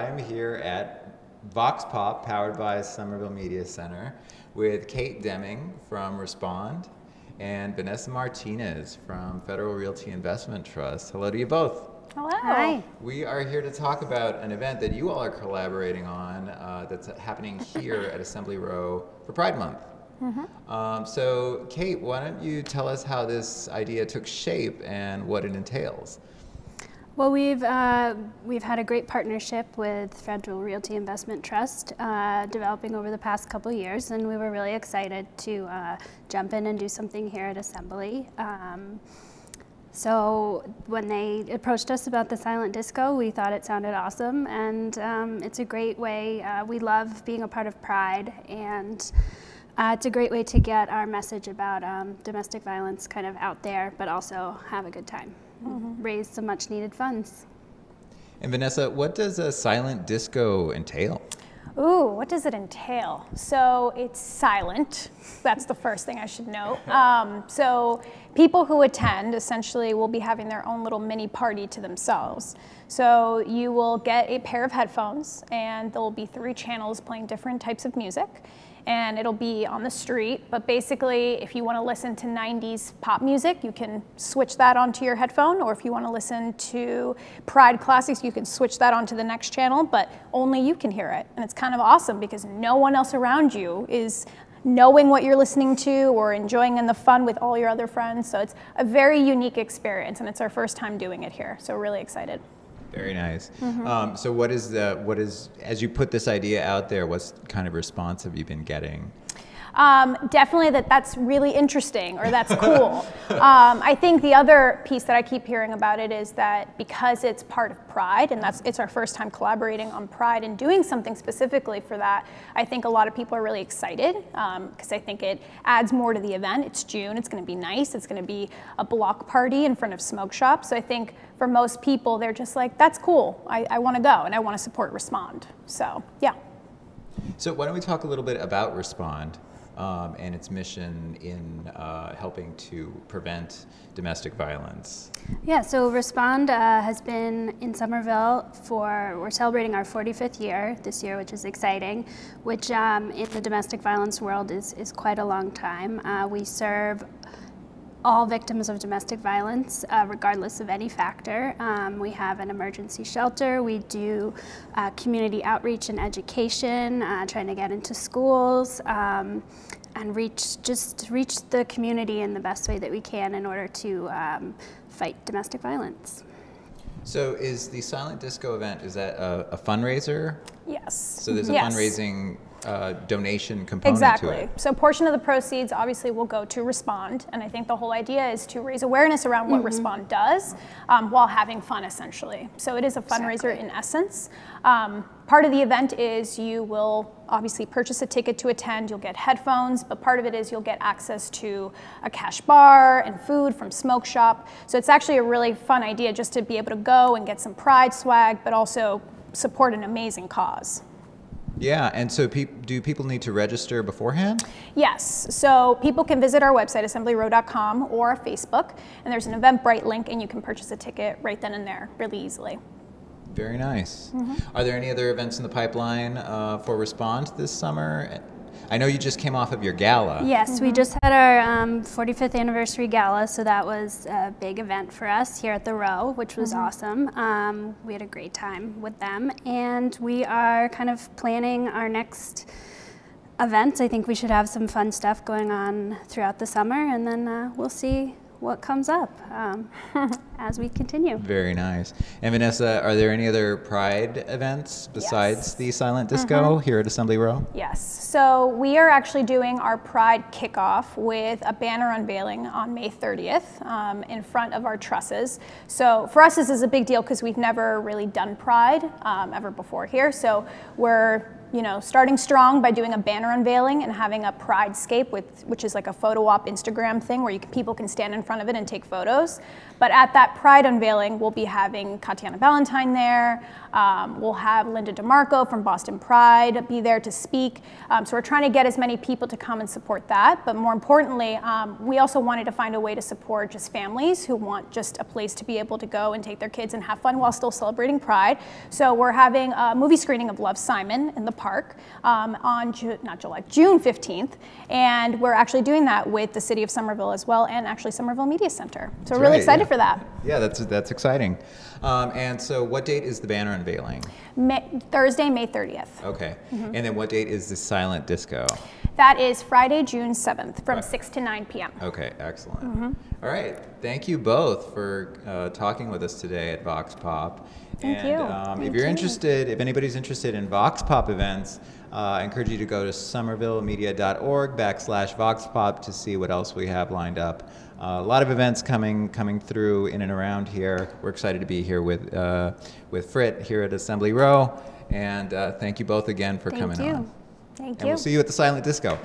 I'm here at Vox Pop, powered by Somerville Media Center, with Kate Deming from Respond and Vanessa Martinez from Federal Realty Investment Trust. Hello to you both. Hello. Hi. We are here to talk about an event that you all are collaborating on uh, that's happening here at Assembly Row for Pride Month. Um, so, Kate, why don't you tell us how this idea took shape and what it entails? Well, we've uh, we've had a great partnership with Federal Realty Investment Trust uh, developing over the past couple years, and we were really excited to uh, jump in and do something here at Assembly. Um, so when they approached us about the silent disco, we thought it sounded awesome, and um, it's a great way. Uh, we love being a part of Pride, and uh, it's a great way to get our message about um, domestic violence kind of out there, but also have a good time, raise some much needed funds. And Vanessa, what does a silent disco entail? Ooh, what does it entail? So it's silent. That's the first thing I should note. Um, so people who attend essentially will be having their own little mini party to themselves. So you will get a pair of headphones, and there will be three channels playing different types of music. And it'll be on the street, but basically, if you want to listen to 90s pop music, you can switch that onto your headphone, or if you want to listen to Pride classics, you can switch that onto the next channel, but only you can hear it. And it's kind of awesome because no one else around you is knowing what you're listening to or enjoying in the fun with all your other friends. So it's a very unique experience, and it's our first time doing it here. So really excited. Very nice. Um, so, what is the what is as you put this idea out there? What kind of response have you been getting? Um, definitely that that's really interesting or that's cool. um, I think the other piece that I keep hearing about it is that because it's part of Pride and that's it's our first time collaborating on Pride and doing something specifically for that, I think a lot of people are really excited because I think it adds more to the event. It's June, it's going to be nice, it's going to be a block party in front of smoke shops. So I think for most people, they're just like, that's cool. I, I want to go and I want to support Respond. So yeah. So, why don't we talk a little bit about Respond um, and its mission in uh, helping to prevent domestic violence? Yeah, so Respond uh, has been in Somerville for, we're celebrating our 45th year this year, which is exciting, which um, in the domestic violence world is, is quite a long time. Uh, we serve all victims of domestic violence, uh, regardless of any factor. Um, we have an emergency shelter. We do uh, community outreach and education, uh, trying to get into schools. Um, and reach just reach the community in the best way that we can in order to um, fight domestic violence. So, is the silent disco event is that a, a fundraiser? Yes. So, there's a Yes. fundraising uh, donation component Exactly. to it. So, portion of the proceeds obviously will go to Respond, and I think the whole idea is to raise awareness around what Respond does um, while having fun, essentially. So, it is a fundraiser in essence. Um, part of the event is you will obviously purchase a ticket to attend. You'll get headphones, but part of it is you'll get access to a cash bar and food from Smoke Shop. So, it's actually a really fun idea just to be able to go and get some Pride swag, but also support an amazing cause. Yeah, and so peop do people need to register beforehand? Yes, so people can visit our website, assemblyrow.com, or Facebook, and there's an Eventbrite link, and you can purchase a ticket right then and there really easily. Very nice. Mm-hmm. Are there any other events in the pipeline uh, for Respond this summer? I know you just came off of your gala. Yes, we just had our um, 45th anniversary gala, so that was a big event for us here at the Row, which was awesome. Um, we had a great time with them, and we are kind of planning our next events. I think we should have some fun stuff going on throughout the summer, and then uh, we'll see what comes up um, as we continue. Very nice. And Vanessa, are there any other Pride events besides Yes. the Silent Disco here at Assembly Row? Yes, so we are actually doing our Pride kickoff with a banner unveiling on May 30th um, in front of our trusses. So for us, this is a big deal because we've never really done Pride um, ever before here. So we're you know, starting strong by doing a banner unveiling and having a Pridescape, with, which is like a photo op Instagram thing where people can stand in front of it and take photos. But at that Pride unveiling, we'll be having Katiana Valentine there. Um, we'll have Linda DeMarco from Boston Pride be there to speak. Um, so we're trying to get as many people to come and support that. But more importantly, um, we also wanted to find a way to support just families who want just a place to be able to go and take their kids and have fun while still celebrating Pride. So we're having a movie screening of Love Simon in the park um, on Ju- not July, June 15th, and we're actually doing that with the City of Somerville as well, and actually Somerville Media Center. So we're really right, excited yeah. for that. Yeah, that's that's exciting. Um, and so, what date is the banner unveiling? May, Thursday, May 30th. Okay. Mm-hmm. And then, what date is the silent disco? That is Friday, June 7th, from Right. 6 to 9 p.m. Okay, excellent. Mm-hmm. All right, thank you both for uh, talking with us today at Vox Pop. Thank and, you. Um, if you're you. interested, if anybody's interested in Vox Pop events, uh, I encourage you to go to somervillemedia.org backslash Vox Pop to see what else we have lined up. Uh, a lot of events coming coming through in and around here. We're excited to be here with uh, with Frit here at Assembly Row, and uh, thank you both again for Thank coming you. on. Thank And you. we'll see you at the Silent Disco.